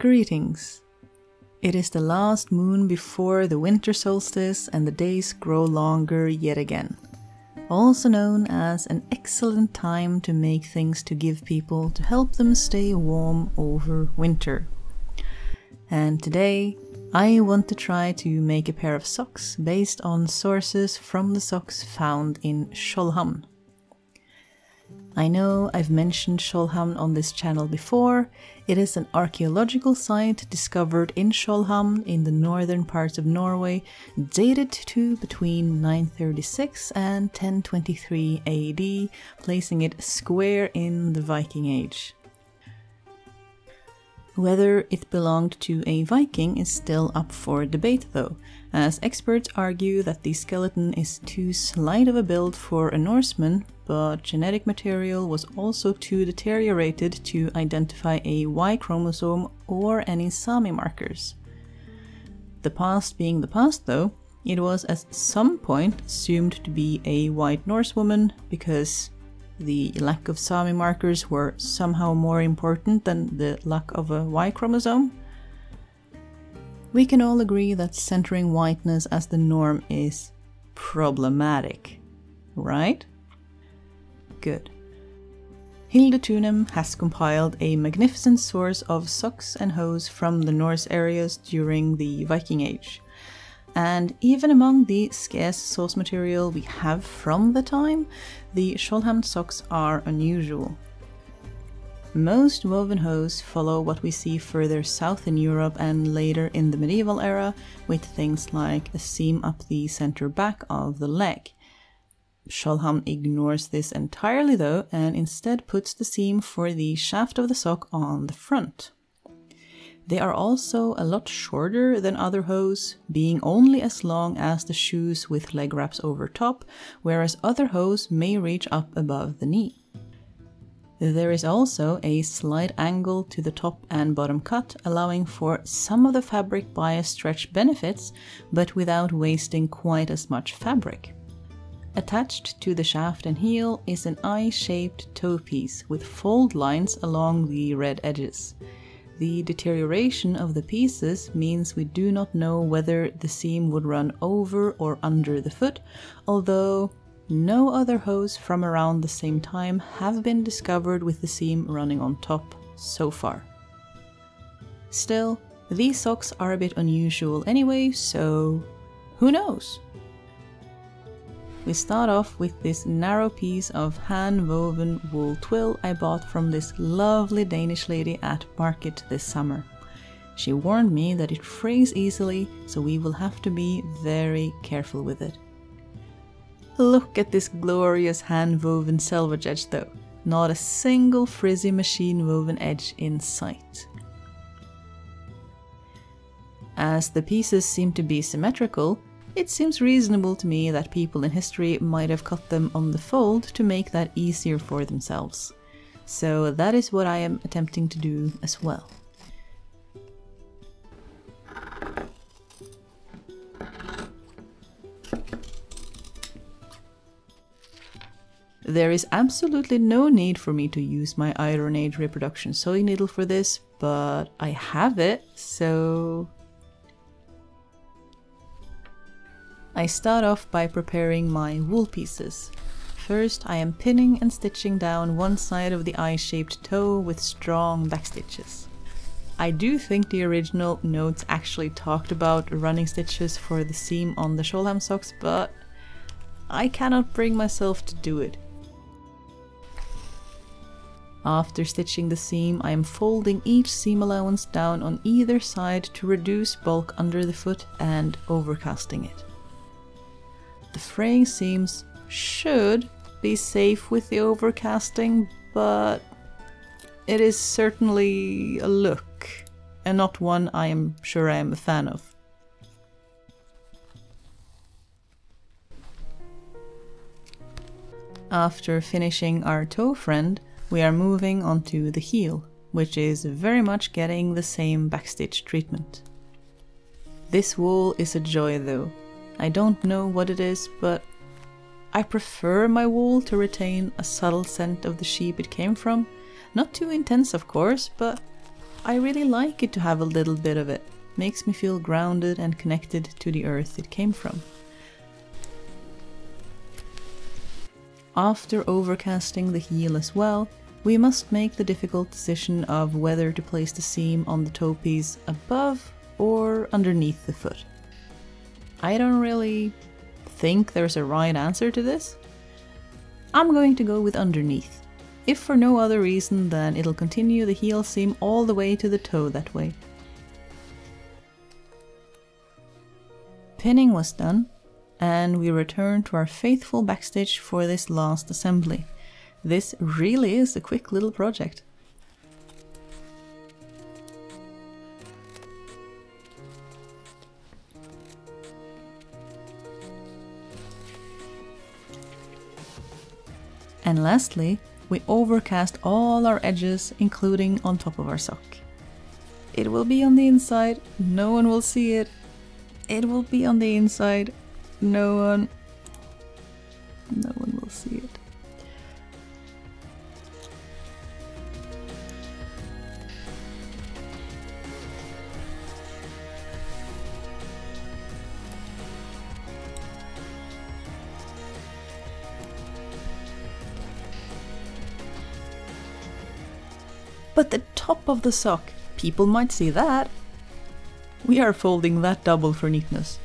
Greetings. It is the last moon before the winter solstice and the days grow longer yet again. Also known as an excellent time to make things to give people to help them stay warm over winter. And today I want to try to make a pair of socks based on sources from the socks found in Skjoldehamn. I know I've mentioned Skjoldehamn on this channel before. It is an archaeological site discovered in Skjoldehamn in the northern parts of Norway, dated to between 936 and 1023 AD, placing it square in the Viking Age. Whether it belonged to a Viking is still up for debate, though, as experts argue that the skeleton is too slight of a build for a Norseman, but genetic material was also too deteriorated to identify a Y chromosome or any Sami markers. The past being the past, though, it was at some point assumed to be a white Norse woman because the lack of Sami markers were somehow more important than the lack of a Y chromosome. We can all agree that centering whiteness as the norm is problematic, right? Good. Hilde Thunem has compiled a magnificent source of socks and hose from the Norse areas during the Viking Age. And even among the scarce source material we have from the time, the Skjoldehamn socks are unusual. Most woven hose follow what we see further south in Europe and later in the medieval era, with things like a seam up the center back of the leg. Skjoldehamn ignores this entirely though and instead puts the seam for the shaft of the sock on the front. They are also a lot shorter than other hose, being only as long as the shoes with leg wraps over top, whereas other hose may reach up above the knee. There is also a slight angle to the top and bottom cut, allowing for some of the fabric bias stretch benefits, but without wasting quite as much fabric. Attached to the shaft and heel is an eye-shaped toe piece with fold lines along the red edges. The deterioration of the pieces means we do not know whether the seam would run over or under the foot, although no other hose from around the same time have been discovered with the seam running on top so far. Still, these socks are a bit unusual anyway, so who knows? We start off with this narrow piece of hand-woven wool twill I bought from this lovely Danish lady at market this summer. She warned me that it frays easily, so we will have to be very careful with it. Look at this glorious hand-woven selvage edge though. Not a single frizzy machine-woven edge in sight. As the pieces seem to be symmetrical, it seems reasonable to me that people in history might have cut them on the fold to make that easier for themselves. So that is what I am attempting to do as well. There is absolutely no need for me to use my Iron Age reproduction sewing needle for this, but I have it, so I start off by preparing my wool pieces. First I am pinning and stitching down one side of the eye-shaped toe with strong backstitches. I do think the original notes actually talked about running stitches for the seam on the Skjoldehamn socks, but I cannot bring myself to do it. After stitching the seam, I am folding each seam allowance down on either side to reduce bulk under the foot and overcasting it. The fraying seams should be safe with the overcasting, but it is certainly a look, and not one I am sure I am a fan of. After finishing our toe friend, we are moving on to the heel, which is very much getting the same backstitch treatment. This wool is a joy though, I don't know what it is, but I prefer my wool to retain a subtle scent of the sheep it came from. Not too intense, of course, but I really like it to have a little bit of it. Makes me feel grounded and connected to the earth it came from. After overcasting the heel as well, we must make the difficult decision of whether to place the seam on the toe piece above or underneath the foot. I don't really think there's a right answer to this. I'm going to go with underneath, if for no other reason than it'll continue the heel seam all the way to the toe that way. Pinning was done, and we return to our faithful backstitch for this last assembly. This really is a quick little project. And lastly, we overcast all our edges, including on top of our sock. It will be on the inside, no one will see it. It will be on the inside, no one... But the top of the sock, people might see that. We are folding that double for neatness.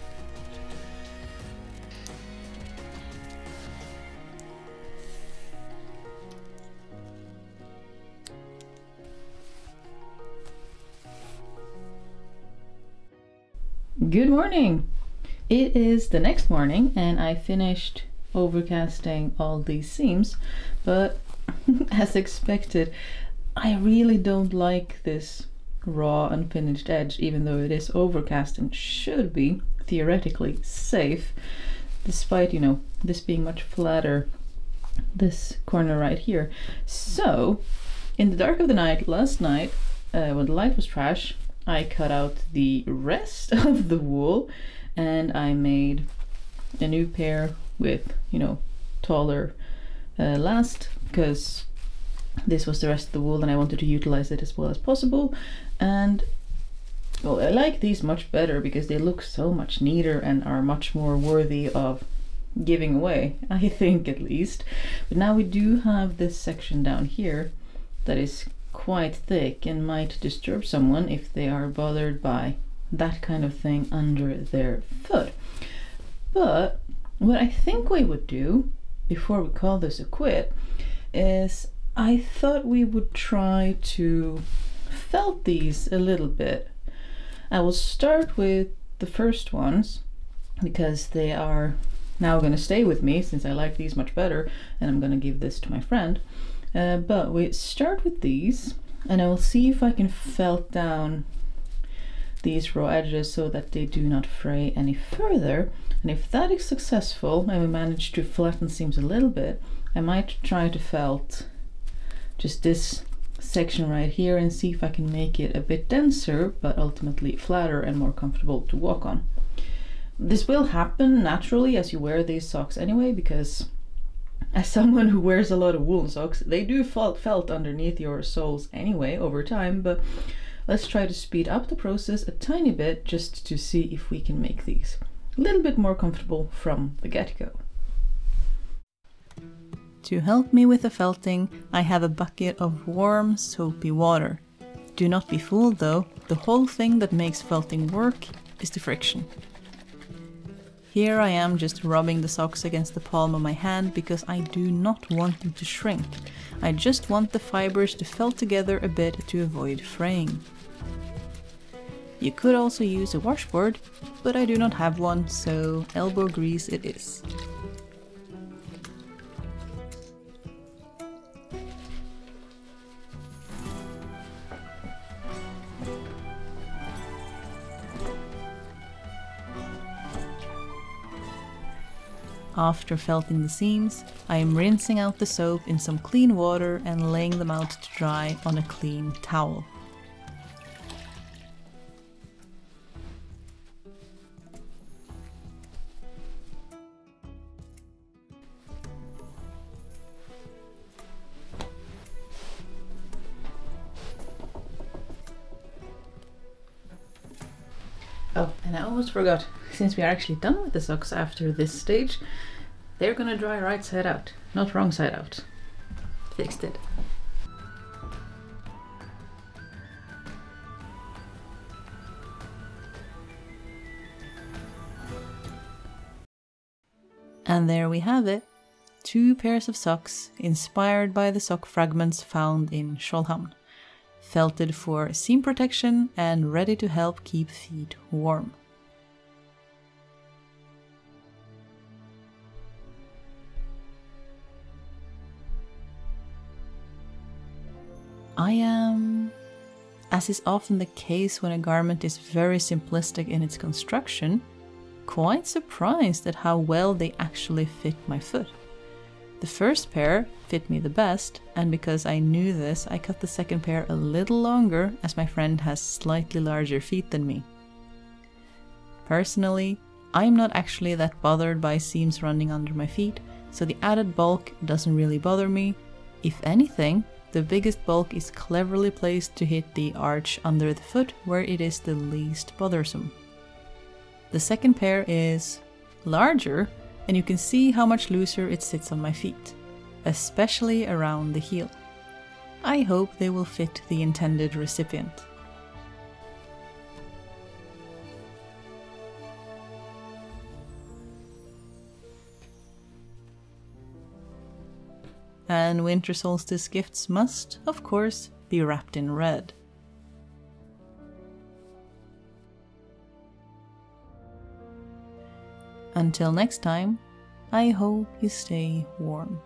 Good morning! It is the next morning and I finished overcasting all these seams, but as expected, I really don't like this raw unfinished edge, even though it is overcast and should be theoretically safe, despite, you know, this being much flatter, this corner right here. So, in the dark of the night, last night, uh, when the light was trash, I cut out the rest of the wool and I made a new pair with, you know, taller uh, last because this was the rest of the wool and I wanted to utilize it as well as possible. And well I like these much better because they look so much neater and are much more worthy of giving away I think at least. But now we do have this section down here that is quite thick and might disturb someone if they are bothered by that kind of thing under their foot. But what I think we would do before we call this a quit is I thought we would try to felt these a little bit. I will start with the first ones because they are now going to stay with me since I like these much better and I'm going to give this to my friend. Uh, but we start with these and I will see if I can felt down these raw edges so that they do not fray any further. And if that is successful and we manage to flatten seams a little bit, I might try to felt just this section right here and see if I can make it a bit denser but ultimately flatter and more comfortable to walk on. This will happen naturally as you wear these socks anyway because as someone who wears a lot of woolen socks they do felt, felt underneath your soles anyway over time but let's try to speed up the process a tiny bit just to see if we can make these a little bit more comfortable from the get-go. To help me with the felting, I have a bucket of warm, soapy water. Do not be fooled though, the whole thing that makes felting work is the friction. Here I am just rubbing the socks against the palm of my hand because I do not want them to shrink. I just want the fibers to felt together a bit to avoid fraying. You could also use a washboard, but I do not have one, so elbow grease it is. After felting the seams, I am rinsing out the soap in some clean water and laying them out to dry on a clean towel. Forgot, since we are actually done with the socks after this stage, they're gonna dry right side out, not wrong side out. Fixed it. And there we have it. Two pairs of socks inspired by the sock fragments found in Skjoldehamn. Felted for seam protection and ready to help keep feet warm. I am, as is often the case when a garment is very simplistic in its construction, quite surprised at how well they actually fit my foot. The first pair fit me the best, and because I knew this, I cut the second pair a little longer as my friend has slightly larger feet than me. Personally, I'm not actually that bothered by seams running under my feet, so the added bulk doesn't really bother me. If anything, the biggest bulk is cleverly placed to hit the arch under the foot where it is the least bothersome. The second pair is larger and you can see how much looser it sits on my feet, especially around the heel. I hope they will fit the intended recipient. And winter solstice gifts must, of course, be wrapped in red. Until next time, I hope you stay warm.